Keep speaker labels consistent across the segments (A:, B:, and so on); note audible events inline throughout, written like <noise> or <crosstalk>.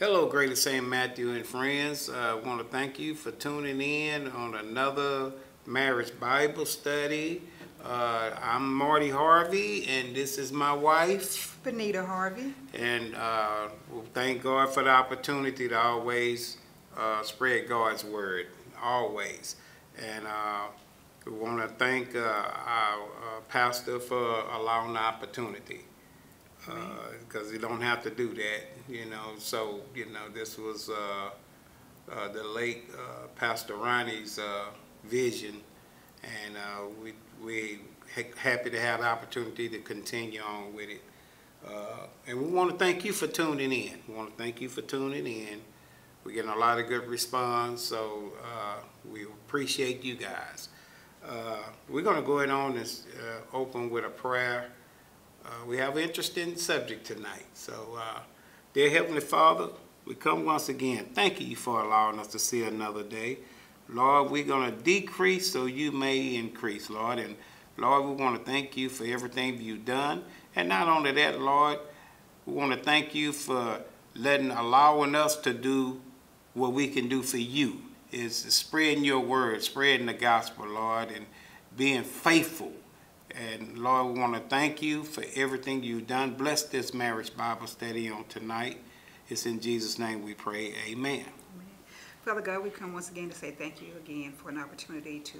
A: Hello, Greater St. Matthew and friends. I uh, want to thank you for tuning in on another marriage Bible study. Uh, I'm Marty Harvey, and this is my wife,
B: Benita Harvey.
A: And uh, we'll thank God for the opportunity to always uh, spread God's word, always. And uh, we want to thank uh, our pastor for allowing the opportunity because you don't have to do that, you know. So, you know, this was uh, uh, the late uh, Pastor Ronnie's vision, and we we ha happy to have the opportunity to continue on with it. and we want to thank you for tuning in. We want to thank you for tuning in. We're getting a lot of good response, so we appreciate you guys. Uh, we're going to go ahead on and uh, open with a prayer. Uh, we have an interesting subject tonight. So, uh, dear Heavenly Father, we come once again. Thank you for allowing us to see another day. Lord, we're going to decrease so you may increase, Lord. And Lord, we want to thank you for everything you've done. And not only that, Lord, we want to thank you for letting, allowing us to do what we can do for you, is spreading your word, spreading the gospel, Lord, and being faithful and Lord, we want to thank you for everything you've done. Bless this marriage Bible study on tonight. It's in Jesus' name we pray. Amen. Amen.
B: Father God, we come once again to say thank you again for an opportunity to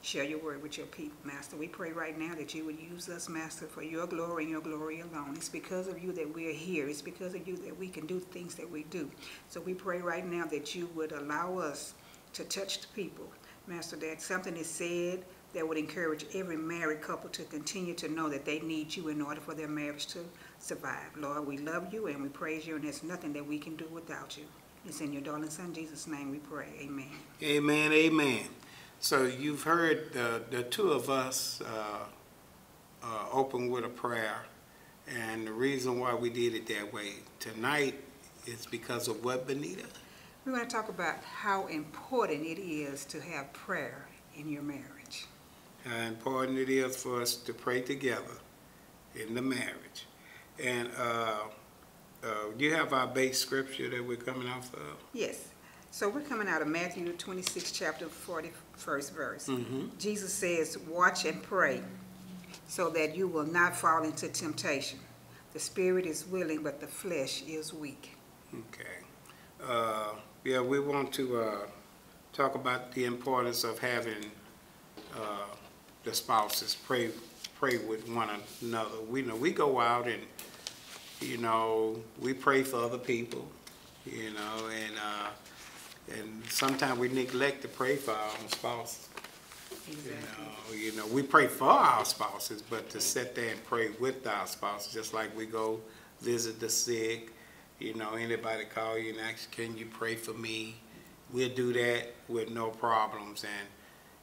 B: share your word with your people, Master. We pray right now that you would use us, Master, for your glory and your glory alone. It's because of you that we're here. It's because of you that we can do things that we do. So we pray right now that you would allow us to touch the people, Master, that something is said that would encourage every married couple to continue to know that they need you in order for their marriage to survive. Lord, we love you and we praise you, and there's nothing that we can do without you. It's in your darling son Jesus' name we pray. Amen.
A: Amen. Amen. So you've heard the, the two of us uh, uh, open with a prayer, and the reason why we did it that way tonight is because of what, Benita?
B: We're going to talk about how important it is to have prayer in your marriage
A: how important it is for us to pray together in the marriage. And uh, uh, you have our base scripture that we're coming off of?
B: Yes. So we're coming out of Matthew 26, chapter 41st verse. Mm -hmm. Jesus says, watch and pray so that you will not fall into temptation. The spirit is willing, but the flesh is weak.
A: Okay. Uh, yeah, we want to uh, talk about the importance of having uh, the spouses pray pray with one another. We know we go out and you know we pray for other people, you know, and uh, and sometimes we neglect to pray for our own spouse. Exactly. You know, you know, we pray for our spouses, but to sit there and pray with our spouses, just like we go visit the sick, you know, anybody call you and ask, can you pray for me? We'll do that with no problems. And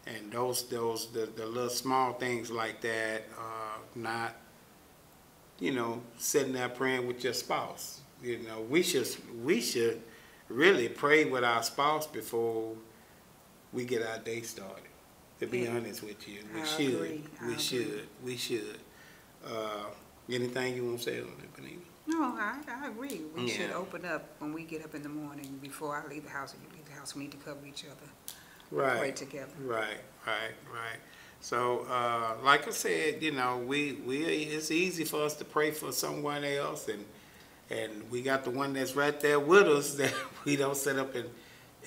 A: and those those the, the little small things like that uh, not you know sitting there praying with your spouse you know we should we should really pray with our spouse before we get our day started to be yeah. honest with you we I should agree. we should we should uh, anything you want to say on that Benita?
B: No, I, I agree. We yeah. should open up when we get up in the morning before I leave the house and you leave the house. We need to cover each other
A: right.
B: pray together.
A: Right, right, right. So, uh, like I said, you know, we, we it's easy for us to pray for someone else, and and we got the one that's right there with us <laughs> that we don't sit up and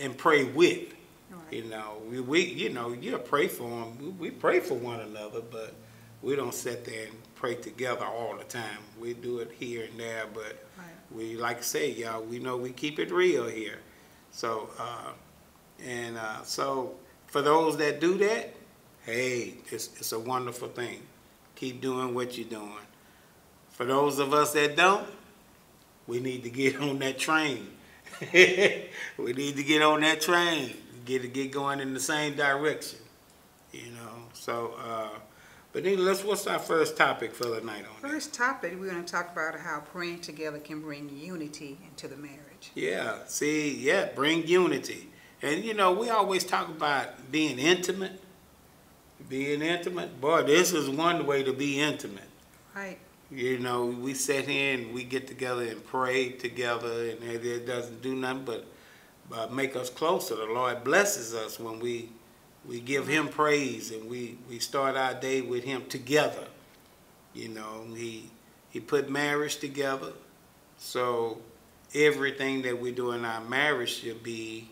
A: and pray with. Right. You know, we, we you know you pray for them. We, we pray for one another, but we don't sit there and pray together all the time. We do it here and there, but right. we like to say, y'all, we know we keep it real here. So. Uh, and uh, so for those that do that, hey, it's, it's a wonderful thing. Keep doing what you're doing. For those of us that don't, we need to get <laughs> on that train. <laughs> we need to get on that train, get to get going in the same direction. You know, so, uh, but then let's, what's our first topic for the night on
B: First that? topic, we're going to talk about how praying together can bring unity into the marriage.
A: Yeah, see, yeah, bring unity. And you know, we always talk about being intimate. Being intimate. Boy, this is one way to be intimate.
B: Right.
A: You know, we sit here and we get together and pray together, and it, it doesn't do nothing but, but make us closer. The Lord blesses us when we we give Him praise and we we start our day with Him together. You know, He He put marriage together, so everything that we do in our marriage should be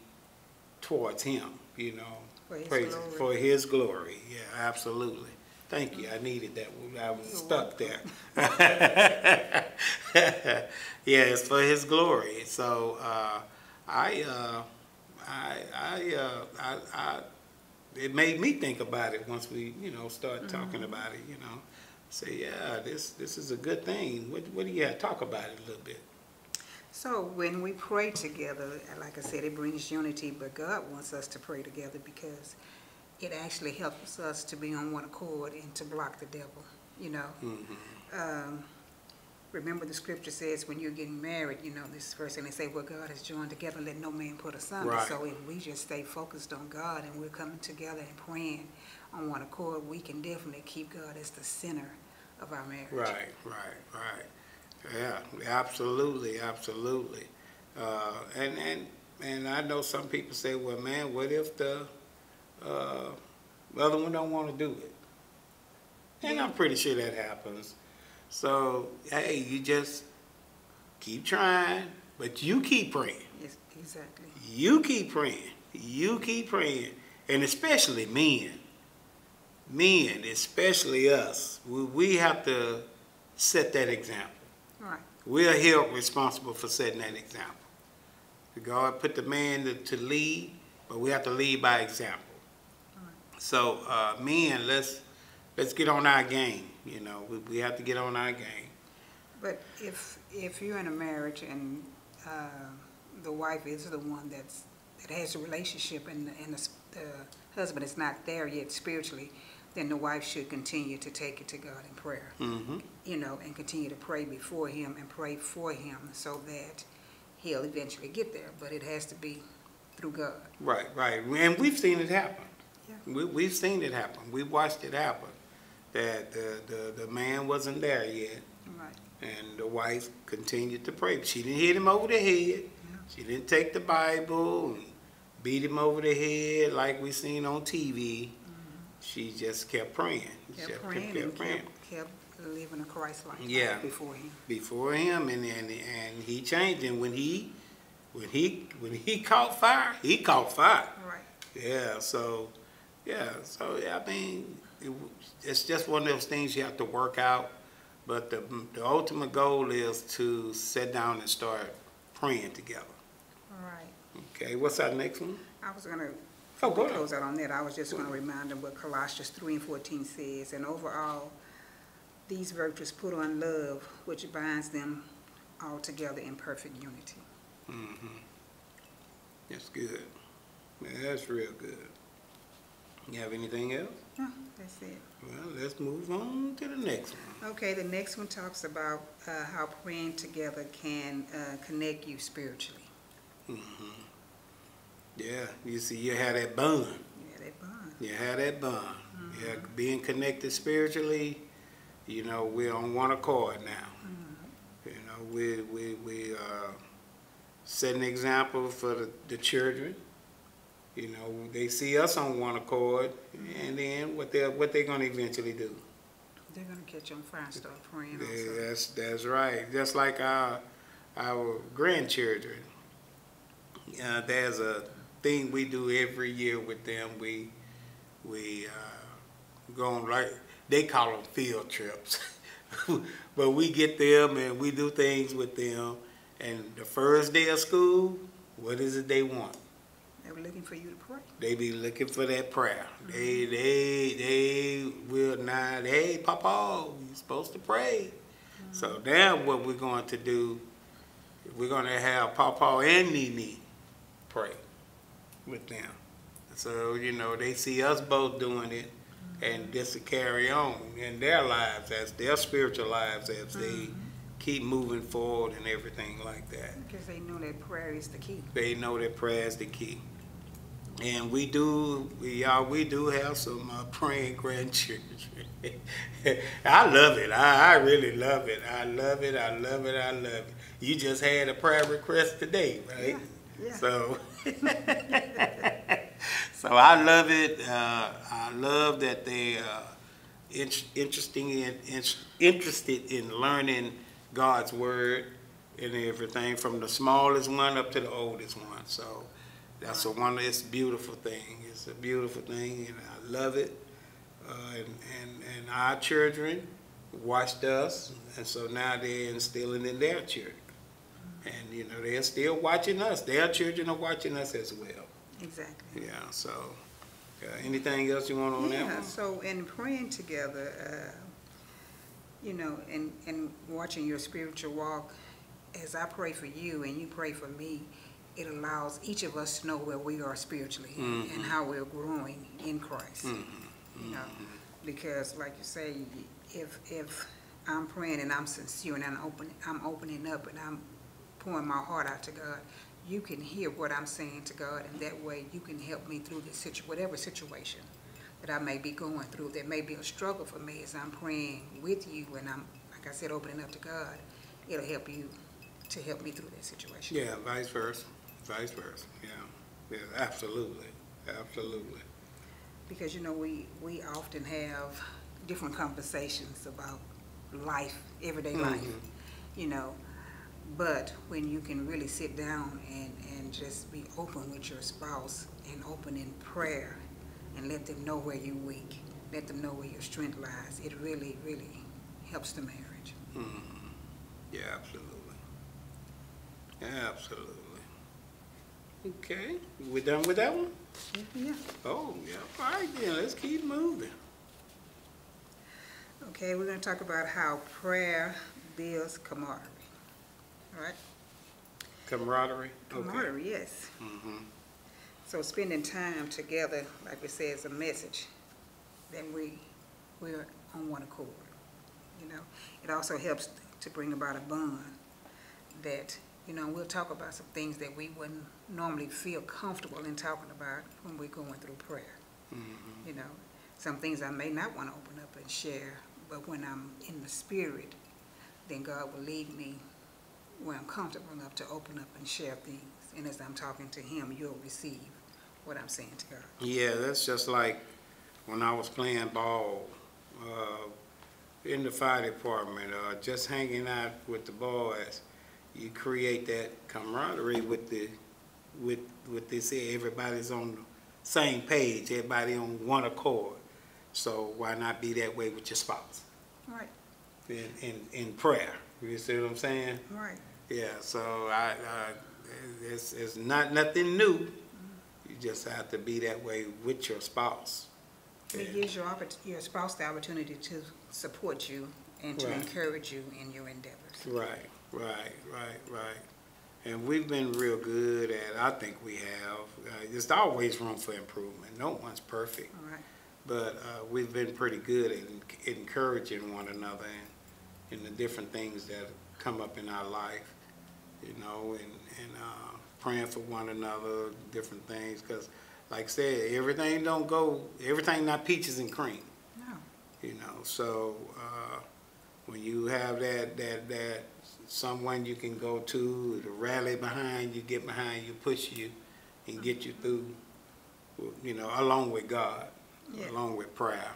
A: towards Him. You know,
B: For his
A: praise
B: glory.
A: for His glory. Yeah, absolutely. Thank you. I needed that. I was
B: You're
A: stuck there. <laughs> yeah, it's for His glory. So uh, I, uh, I, I, uh, I, I, it made me think about it once we, you know, start talking about it. You know, say, yeah, this this is a good thing. What what do you have? Talk about it a little bit.
B: So when we pray together, like I said, it brings unity, but God wants us to pray together because it actually helps us to be on one accord and to block the devil, you know.
A: hmm
B: Um, remember the scripture says when you're getting married, you know, this first thing they say, well, God has joined together, let no man put asunder.
A: Right.
B: So if we just stay focused on God and we're coming together and praying on one accord, we can definitely keep God as the center of our marriage.
A: Right, right, right. Yeah, absolutely, absolutely. Uh, and, and, and I know some people say, well, man, what if the, uh, other one don't want to do it? And I'm pretty sure that happens. So, hey, you just keep trying, but you keep praying.
B: Yes, exactly.
A: You keep praying. You keep praying. And especially men. Men, especially us. We, we have to set that example.
B: Right.
A: We're held responsible for setting that example. God put the man to, to lead, but we have to lead by example. So, uh, men, let's let's get on our game. You know, we, we have to get on our game.
B: But if, if you're in a marriage and uh, the wife is the one that's, that has a relationship and, and the the husband is not there yet spiritually, then the wife should continue to take it to God in prayer,
A: hmm
B: you know, and continue to pray before him and pray for him so that he'll eventually get there. But it has to be through God.
A: Right, right. And we've seen it happen.
B: Yeah.
A: We, we've seen it happen. We've watched it happen. That the, the, the man wasn't there yet,
B: Right.
A: and the wife continued to pray. She didn't hit him over the head. Yeah. She didn't take the Bible and beat him over the head like we seen on TV. Mm. She just kept praying. She
B: Kept praying Kept
A: praying
B: kept, kept living a Christ life
A: Yeah.
B: before him.
A: before him, and, and and he changed. And when he when he when he caught fire, he caught fire.
B: Right.
A: Yeah, so, yeah, so, yeah, I mean, it, it's just one of those things you have to work out. But the, the ultimate goal is to sit down and start praying together.
B: Right.
A: Okay, what's our next one?
B: I was gonna,
A: Oh, go ahead.
B: close out on that, I was just gonna remind them what Colossians three and fourteen says, and overall, these virtues put on love, which binds them all together in perfect unity.
A: Mm-hmm. That's good. Yeah, that's real good. You have anything else?
B: No, that's it.
A: Well, let's move on to the next one.
B: Okay, the next one talks about, uh, how praying together can, uh, connect you spiritually.
A: Mm-hmm. Yeah, you see, you have that bond.
B: Yeah, that bond.
A: You have that bond. Yeah, being connected spiritually, you know, we're on one accord now. You know, we we we uh, set an example for the, the children. You know, they see us on one accord, and then what they are what they're gonna eventually do.
B: They're gonna catch on fire and start praying also.
A: that's that's right. Just like our our grandchildren. Uh, there's a thing we do every year with them. We we uh, go on like they call them field trips, <laughs> but we get them and we do things with them. And the first day of school, what is it they want?
B: They were looking for you to pray.
A: They be looking for that prayer. Mm-hmm. They they they will not. Hey, Papa, you're supposed to pray. Mm-hmm. So now what we're going to do? We're going to have Papa and Nene pray with them. So you know they see us both doing it, and just to carry on in their lives as their spiritual lives as they keep moving forward and everything like that
B: Because they know that prayer is the key.
A: they know that prayer is the key. And we do, we, y'all, we do have some uh, praying <laughs> grandchildren. I love it. I, I really love it. I love it. I love it. I love it. You just had a prayer request today, right?
B: Yeah, yeah.
A: So, <laughs> so I love it. Uh, I love that they are in, interesting in, in, interested in learning God's word and everything, from the smallest one up to the oldest one. So that's a one. It's a beautiful thing. It's a beautiful thing, and I love it. Uh, and, and and our children watched us, and so now they're instilling in their children. And you know they're still watching us. Their children are watching us as well.
B: Exactly.
A: Yeah. So, uh, anything else you want on that
B: Yeah,
A: one?
B: so in praying together, uh, you know, and, and watching your spiritual walk, as I pray for you and you pray for me, it allows each of us to know where we are spiritually
A: Mhm.
B: and how we're growing in Christ.
A: Mhm.
B: You know, because like you say, if, if I'm praying and I'm sincere and I'm opening, I'm opening up and I'm pouring my heart out to God, you can hear what I'm saying to God, and that way you can help me through this situ, whatever situation that I may be going through, that may be a struggle for me as I'm praying with you and I'm, like I said, opening up to God, it'll help you to help me through that situation.
A: Yeah, vice versa. Vice versa. Yeah. Yeah. Absolutely. Absolutely.
B: Because, you know, we, we often have different conversations about life, everyday life,
A: Mhm.
B: you know. But when you can really sit down and, and just be open with your spouse and open in prayer and let them know where you're weak, let them know where your strength lies, it really, really helps the marriage.
A: Mhm. Yeah, absolutely. Absolutely. Okay, we done with that one?
B: Yeah.
A: Oh, yeah. All right, then, let's keep moving.
B: Okay, we're gonna talk about how prayer builds camaraderie. Right?
A: Camaraderie? Okay.
B: Camaraderie, yes.
A: Mm-hmm.
B: So spending time together, like we say, is a message. Then we, we're on one accord, you know. It also helps to bring about a bond that, you know, we'll talk about some things that we wouldn't normally feel comfortable in talking about when we're going through prayer,
A: Mm-hmm.
B: you know. Some things I may not want to open up and share, but when I'm in the spirit, then God will lead me where I'm comfortable enough to open up and share things. And as I'm talking to Him, you'll receive what I'm saying to God.
A: Yeah, that's just like when I was playing ball uh, in the fire department, uh, just hanging out with the boys. You create that camaraderie with the with with this. Everybody's on the same page. Everybody on one accord. So why not be that way with your spouse
B: All right,
A: in in, in prayer? You see what I'm saying?
B: all right.
A: Yeah, so I, uh, it's, it's not nothing new. You just have to be that way with your spouse.
B: It gives your, your spouse the opportunity to support you and to
A: Right.
B: encourage you in your endeavors.
A: Right, right, right, right. And we've been real good at, I think we have, uh, there's always room for improvement. No one's perfect.
B: All right,
A: But uh, we've been pretty good at encouraging one another in, in the different things that come up in our life, you know, and, and uh, praying for one another, different things. Because, like I said, everything don't go, everything not peaches and cream,
B: no,
A: you know. So uh, when you have that, that, that someone you can go to, to rally behind you, get behind you, push you, and get you through, you know, along with God
B: Yeah.
A: along with prayer,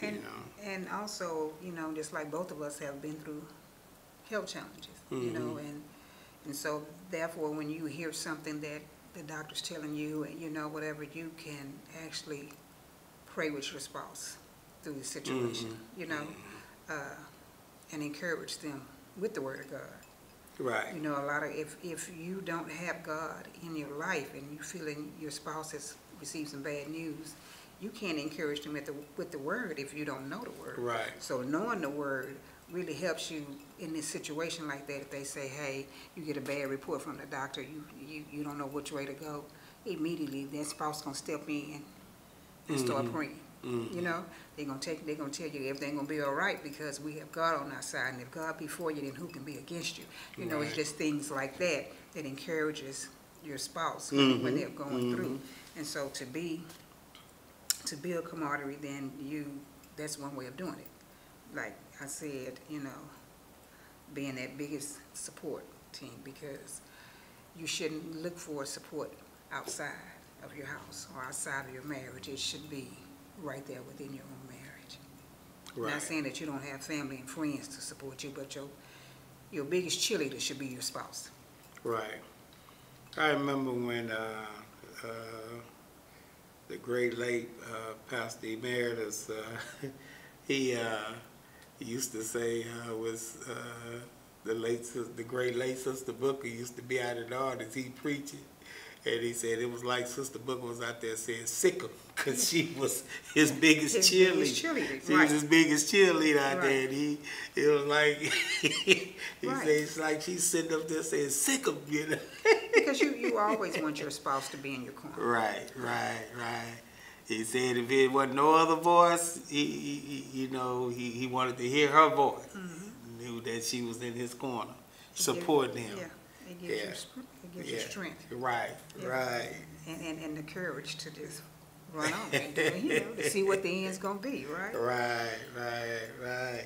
A: you
B: And-
A: know.
B: and also, you know, just like both of us have been through health challenges, you know, and, and so therefore, when you hear something that the doctor's telling you, and you know, whatever, you can actually pray with your spouse through the situation, you know, uh, and encourage them with the word of God.
A: Right.
B: You know, a lot of, if, if you don't have God in your life and you're feeling your spouse has received some bad news, you can't encourage them with the, with the word if you don't know the word.
A: right,
B: So knowing the word really helps you in this situation like that. If they say, hey, you get a bad report from the doctor, you, you, you don't know which way to go, immediately that spouse gonna step in and start
A: Mhm.
B: praying.
A: Mhm.
B: You know, they're gonna take, they're gonna tell you everything gonna be all right because we have God on our side. And if God be for you, then who can be against you? You know, it's just things like that that encourages your spouse when when they're going through. And so to be, to build camaraderie, then you that's one way of doing it. Like I said, you know, being that biggest support team, because you shouldn't look for support outside of your house or outside of your marriage. It should be right there within your own marriage. Not saying that you don't have family and friends to support you, but your, your biggest cheerleader should be your spouse.
A: right. I remember when, uh, uh, the great late, uh, Pastor Emeritus, uh, <laughs> he, uh, he used to say, uh, was, uh, the late, the great late Sister Booker used to be out in the audience, he preaching. And he said it was like Sister Booker was out there saying sick him, <laughs> cause she was his biggest
B: His
A: cheerleader.
B: biggest cheerleader,
A: She
B: right.
A: was his biggest cheerleader out
B: Right.
A: there, and he, it was like, <laughs> he
B: Right.
A: said it's like she's sitting up there saying sick him, you know.
B: Because you, <laughs> you always want your spouse to be in your corner.
A: Right, right, right. He said if it wasn't no other voice, he, he, you know, he, he wanted to hear her voice. Knew that she was in his corner, supporting him.
B: Yeah, it gives you,
A: Yeah.
B: str- it gives you strength
A: Right,
B: Yeah.
A: right.
B: and, and, and the courage to just run on and do you know, to see what the end's gonna be, right?
A: Right, right, right.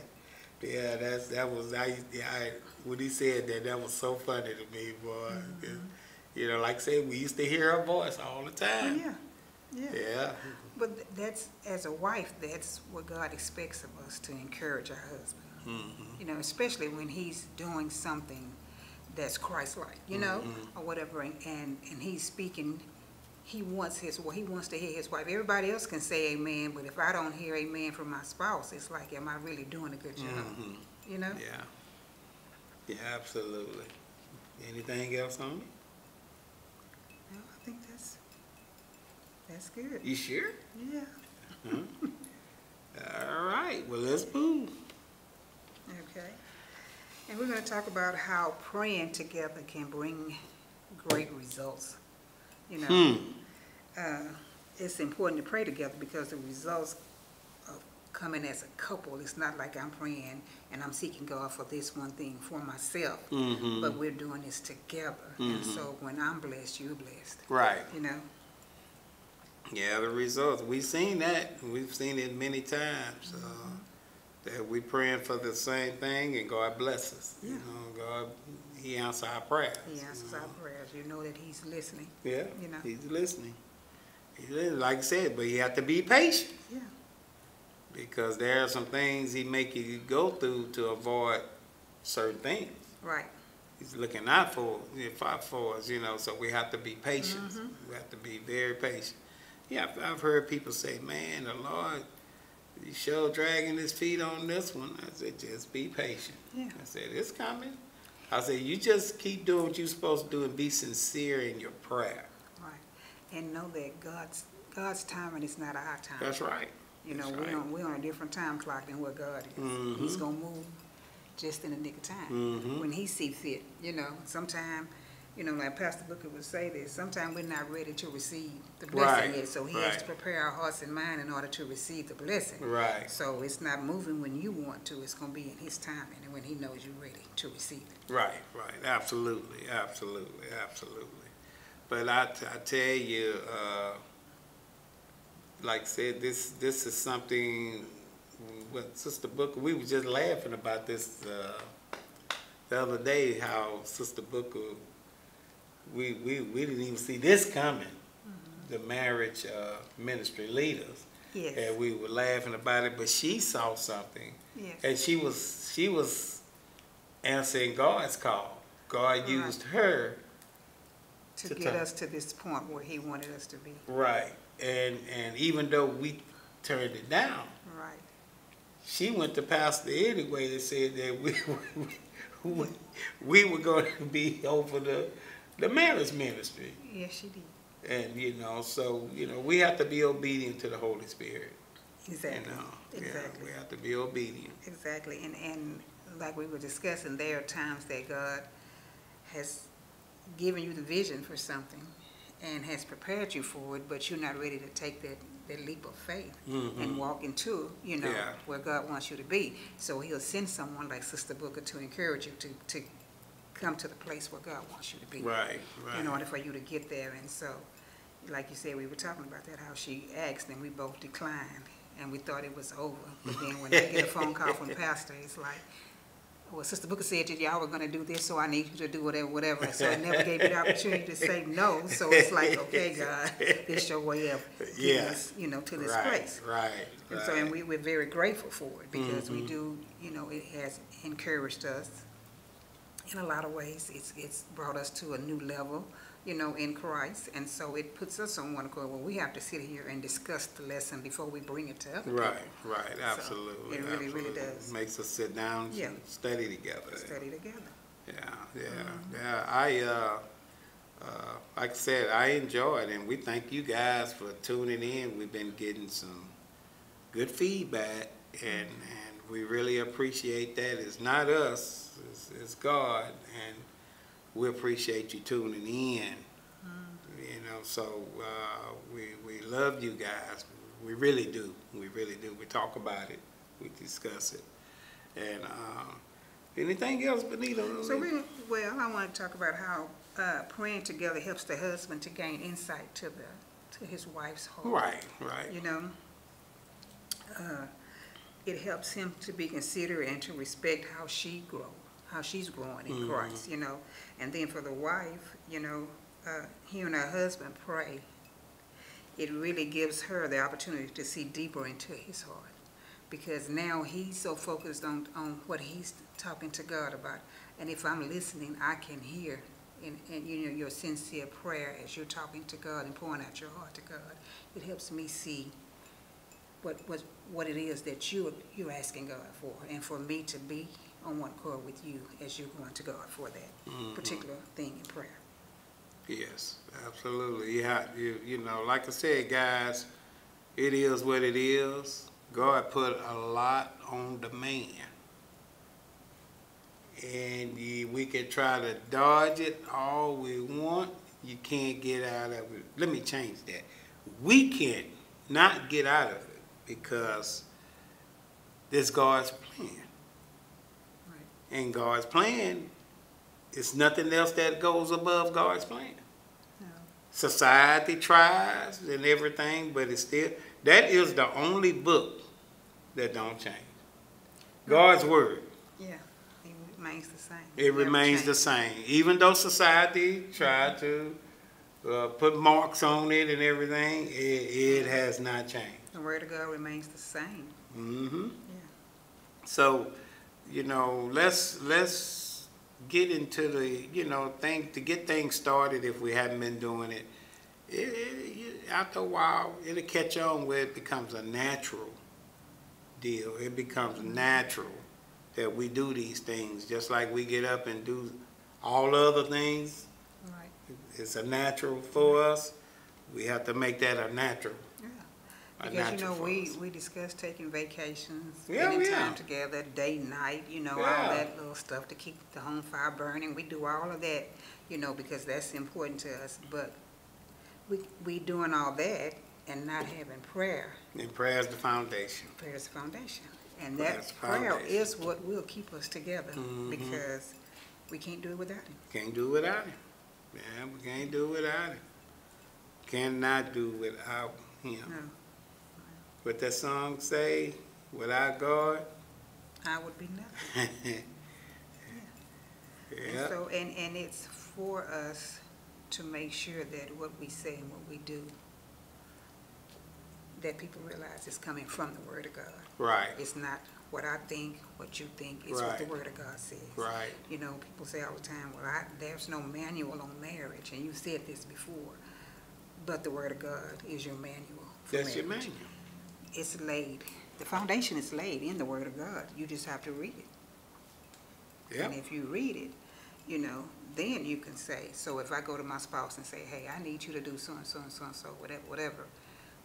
A: Yeah, that's that was I, I when he said that that was so funny to me, boy.
B: Mm-hmm.
A: You know, like I said, we used to hear her voice all the
B: Oh,
A: time.
B: yeah, yeah.
A: Yeah,
B: But that's, as a wife, that's what God expects of us, to encourage our husband.
A: Mhm.
B: You know, especially when he's doing something that's Christ-like, you know,
A: Mm-hmm.
B: or whatever, and, and, and he's speaking, he wants his, well, he wants to hear his wife. Everybody else can say amen, but if I don't hear amen from my spouse, it's like, am I really doing a good job?
A: Mhm.
B: You know?
A: Yeah. Yeah, absolutely. Anything else on it?
B: No, I think that's, that's good.
A: You sure?
B: Yeah,
A: All right, well, let's move.
B: okay. And we're gonna talk about how praying together can bring great results. You know,
A: Hmm.
B: uh, it's important to pray together because the results of coming as a couple, it's not like I'm praying and I'm seeking God for this one thing for myself,
A: Mm-hmm.
B: but we're doing this together. And so when I'm blessed, you're blessed,
A: Right.
B: you know?
A: Yeah, the results. We've seen that. We've seen it many times. Uh, that we praying for the same thing and God bless us. You know, God, He answers our prayers.
B: He answers our prayers. You know that He's listening.
A: Yeah,
B: you know.
A: He's listening. He's listening, like I said, but you have to be patient.
B: Yeah.
A: Because there are some things He make you go through to avoid certain things.
B: Right.
A: He's looking out for, for us, you know, so we have to be patient.
B: Mm-hmm.
A: We have to be very patient. Yeah, I've, I've heard people say, man, the Lord, He sure dragging his feet on this one. I said, just be patient.
B: Yeah.
A: I said, it's coming. I said, you just keep doing what you're supposed to do and be sincere in your prayer.
B: Right. And know that God's, God's timing is not our time.
A: That's right.
B: You know,
A: That's
B: we're
A: right.
B: on, we're on a different time clock than what God is.
A: Mhm.
B: He's gonna move just in the nick of time,
A: Mhm.
B: when he see fit, you know. Sometime, you know, like Pastor Booker would say this, sometimes we're not ready to receive the blessing
A: Right,
B: yet. So he has to prepare our hearts and mind in order to receive the blessing.
A: Right,
B: So it's not moving when you want to, it's gonna be in his timing and when he knows you're ready to receive it.
A: right, right. Absolutely, absolutely, absolutely. But I, I tell you, uh, like I said, this, this is something, what Sister Booker, we were just laughing about this, uh, the other day, how Sister Booker, we, we, we didn't even see this coming, the marriage, uh, ministry leaders.
B: Yes,
A: And we were laughing about it, but she saw something.
B: yes,
A: And she was, she was answering God's call. God
B: Right.
A: used her,
B: to
A: to
B: get us to this point where he wanted us to be.
A: right, and, and even though we turned it down,
B: Right,
A: she went to pastor anyway and said that <laughs> we, we, we were going to be over the, the marriage ministry.
B: yes, she did,
A: And, you know, so, you know, we have to be obedient to the Holy Spirit, you
B: exactly,
A: know. Yeah,
B: exactly.
A: we have to be obedient.
B: Exactly, and, and like we were discussing, there are times that God has given you the vision for something and has prepared you for it, but you're not ready to take that, that leap of faith
A: Mhm.
B: and walk into, you know,
A: Yeah.
B: where God wants you to be. So he'll send someone like Sister Booker to encourage you to, to come to the place where God wants you to be.
A: Right,
B: In order for you to get there, and so, like you said, we were talking about that, how she asked and we both declined. and we thought it was over. But then when they get a phone call from <laughs> pastor, it's like, well, Sister Booker said that y'all were gonna do this, so I need you to do whatever, whatever. So I never gave you the opportunity to say no, so it's like, <laughs> okay, God, it's your way of getting
A: Yeah.
B: us, you know, to this
A: Right,
B: place.
A: right,
B: And so, and we, we're very grateful for it, because we
A: Mhm.
B: do, you know, it has encouraged us in a lot of ways. It's, it's brought us to a new level, you know, in Christ, and so it puts us on one accord, well, we have to sit here and discuss the lesson before we bring it to other people.
A: Right, right, absolutely.
B: it really, really
A: absolutely.
B: does.
A: Makes us sit down
B: Yeah.
A: and study together.
B: Study together.
A: Yeah, yeah,
B: Mm-hmm.
A: yeah. I, uh, uh, like I said, I enjoy it, and we thank you guys for tuning in. We've been getting some good feedback, and, and we really appreciate that. It's not us, it's, God, and we appreciate you tuning in. You know, so, uh, we, we love you guys. We really do. We really do. We talk about it. We discuss it. And, uh, anything else, Benita?
B: So we, well, I want to talk about how, uh, praying together helps the husband to gain insight to the, to his wife's heart.
A: Right, right.
B: you know. Uh, It helps him to be considerate and to respect how she grow, how she's growing in
A: Mhm.
B: Christ, you know. And then for the wife, you know, uh, hearing her husband pray, it really gives her the opportunity to see deeper into his heart. Because now he's so focused on, on what he's talking to God about. And if I'm listening, I can hear and, and you know, your sincere prayer as you're talking to God and pouring out your heart to God. It helps me see what, what, what it is that you, you're asking God for, and for me to be on one accord with you as you're going to God for that
A: Mhm.
B: particular thing in prayer.
A: Yes, absolutely. Yeah, you, you know, like I said, guys, it is what it is. God put a lot on the man. And you, we can try to dodge it all we want. You can't get out of it. Let me change that. We can not get out of it because this God's. And God's plan is nothing else that goes above God's plan.
B: No.
A: Society tries and everything, but it's still, that is the only book that don't change. God's word,
B: Yeah, it remains the same.
A: it
B: Never
A: remains the same. Even though society tried to uh, put marks on it and everything, it, it has not changed.
B: The word of God remains the same.
A: Mm-hmm.
B: Yeah.
A: So, you know, let's, let's get into the, you know, thing, to get things started if we haven't been doing it. It, it, after a while, it'll catch on where it becomes a natural deal. It becomes natural that we do these things, just like we get up and do all other things.
B: Right,
A: It's a natural for us. We have to make that a natural.
B: Yeah. Because, you know, we,
A: us.
B: we discussed taking vacations,
A: Yeah,
B: spending
A: yeah.
B: time together, day, night, you know, all that little stuff to keep the home fire burning. We do all of that, you know, because that's important to us. But we, we doing all that and not having prayer,
A: And prayer's the foundation.
B: prayer is the foundation. And
A: Prayer's
B: that prayer
A: foundation.
B: is what will keep us together
A: Mhm.
B: because we can't do it without him.
A: Can't do it without him. Yeah, we can't do without him. Cannot do without him.
B: No,
A: What that song say? Without God?
B: I would be nothing. <laughs> And
A: Yeah,
B: so, and, and it's for us to make sure that what we say and what we do, that people realize it's coming from the Word of God.
A: right,
B: It's not what I think, what you think, it's what the Word of God says.
A: right,
B: You know, people say all the time, well, I, there's no manual on marriage, and you said this before, but the Word of God is your manual
A: that's your manual.
B: It's laid, the foundation is laid in the Word of God, you just have to read it.
A: Yep,
B: And if you read it, you know, then you can say, so if I go to my spouse and say, hey, I need you to do so and so and so and so, whatever, whatever.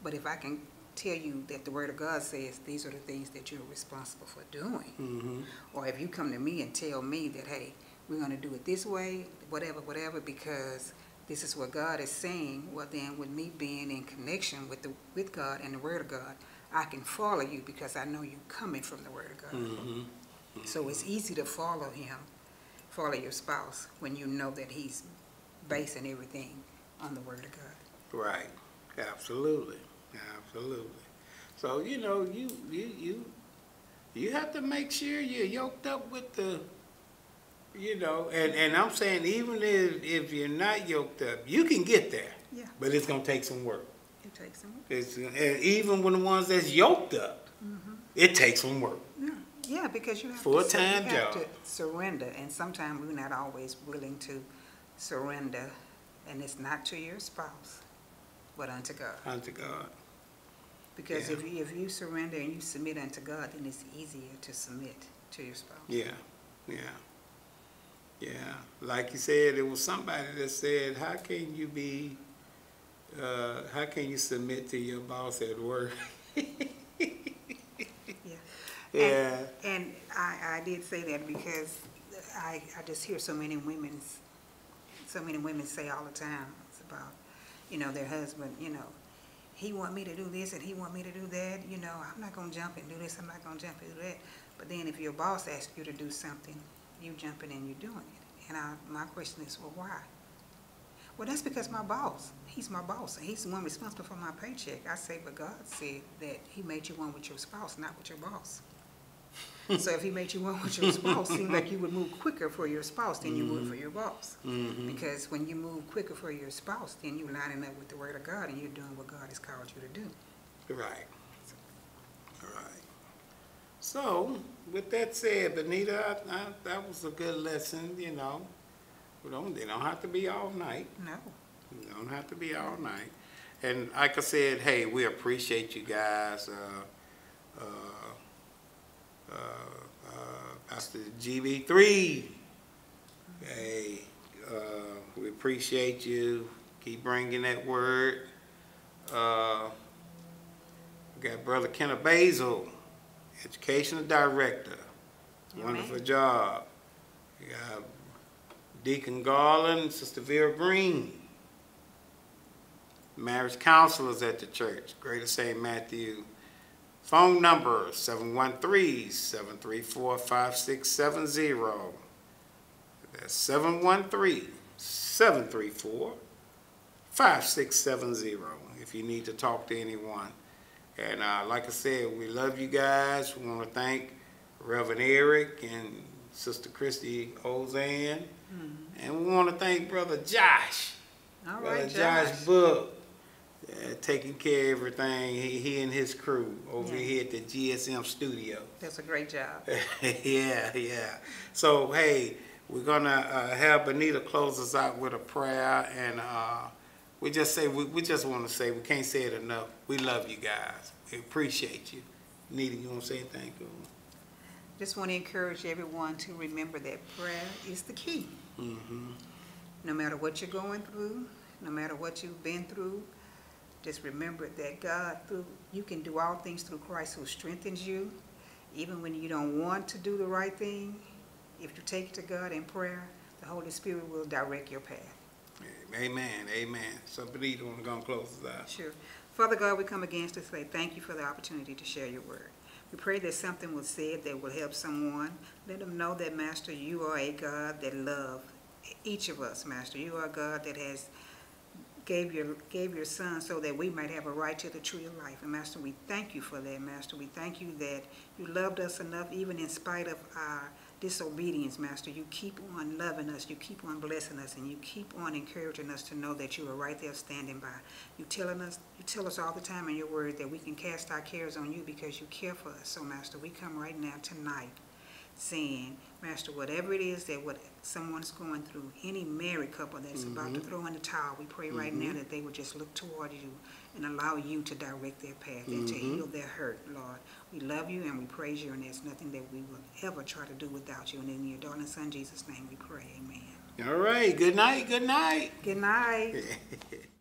B: But if I can tell you that the word of God says these are the things that you're responsible for doing,
A: mm-hmm,
B: or if you come to me and tell me that, hey, we're gonna do it this way, whatever, whatever, because this is what God is saying, well then with me being in connection with the, with God and the word of God, I can follow you because I know you're coming from the word of God.
A: mm-hmm,
B: So it's easy to follow him, follow your spouse, when you know that he's basing everything on the word of God.
A: right, absolutely, absolutely. So, you know, you, you, you, you have to make sure you're yoked up with the, you know, and, and I'm saying even if, if you're not yoked up, you can get there.
B: Yeah.
A: But it's gonna take some work.
B: It takes some,
A: It's, and even when the ones that's yoked up, mm-hmm. it takes some work.
B: yeah, yeah, because you have to.
A: Full-time
B: you have
A: job.
B: to Surrender, and sometimes we're not always willing to surrender, and it's not to your spouse, but unto God.
A: Unto God.
B: Because
A: Yeah.
B: if you, if you surrender and you submit unto God, then it's easier to submit to your spouse.
A: Yeah, yeah, yeah. Like you said, it was somebody that said, how can you be, uh, how can you submit to your boss at work? <laughs>
B: Yeah.
A: Yeah,
B: And I, I did say that because I, I just hear so many women's, so many women say all the time, it's about, you know, their husband, you know, he want me to do this and he want me to do that, you know, I'm not gonna jump and do this, I'm not gonna jump and do that. But then if your boss asks you to do something, you jumping and you're doing it. And I, my question is, well, why? Well, that's because my boss, he's my boss, and he's the one responsible for my paycheck. I say, but God said that he made you one with your spouse, not with your boss. So if he made you one with your <laughs> spouse, seems like you would move quicker for your spouse than you would for your boss.
A: mhm,
B: Because when you move quicker for your spouse, then you're lining up with the word of God and you're doing what God has called you to do.
A: right, right. So, with that said, Benita, I, I, that was a good lesson, you know. We don't, they don't have to be all night.
B: No,
A: You don't have to be all night. And like I said, hey, we appreciate you guys. Uh, uh, uh, uh, Pastor GB3. Hey, uh, we appreciate you. Keep bringing that word. Uh, we got Brother Kenneth Basil, Educational Director. Wonderful job. We got Deacon Garland, Sister Vera Green. Marriage counselors at the church, Greater St. Matthew. Phone number 713-734-5670. That's 713-734-5670 if you need to talk to anyone. And uh, like I said, we love you guys. We want to thank Reverend Eric and Sister Christy Ozan. And we want to thank Brother Josh.
B: all
A: Brother
B: right,
A: Josh
B: Josh.
A: Book, uh, taking care of everything, he, he and his crew over
B: Yeah.
A: here at the GSM studio. <laughs>
B: That's a great job.
A: yeah, yeah. So, hey, we're gonna uh, have Benita close us out with a prayer, and uh, we just say we, we just want to say we can't say it enough. We love you guys. We appreciate you. Nita, you want to say anything?
B: Just want to encourage everyone to remember that prayer is the key.
A: Mm-hmm.
B: No matter what you're going through, no matter what you've been through, just remember that God, through you can do all things through Christ who strengthens you. Even when you don't want to do the right thing, if you take it to God in prayer, the Holy Spirit will direct your path.
A: Amen. Amen. So, Benita, want to go and close us out?
B: Sure. Father God, we come against to say thank you for the opportunity to share your word. We pray that something was said that will help someone. Let them know that, Master, you are a God that loves each of us, Master. You are a God that has gave your gave your son so that we might have a right to the tree of life. And Master, we thank you for that, Master. We thank you that you loved us enough, even in spite of our disobedience, Master. You keep on loving us, you keep on blessing us, and you keep on encouraging us to know that you are right there standing by. You telling us, you tell us all the time in your word that we can cast our cares on you because you care for us. So, Master, we come right now tonight saying, Master, whatever it is that what someone's going through, any married couple that's about to mm-hmm. throw in the towel, we pray right now mm-hmm. that they would just look toward you and allow you to direct their path and to mm-hmm. heal their hurt, Lord. We love you and we praise you, and there's nothing that we will ever try to do without you. And in your darling son Jesus' name we pray, amen.
A: All right. Good night. Good night.
B: Good night. <laughs>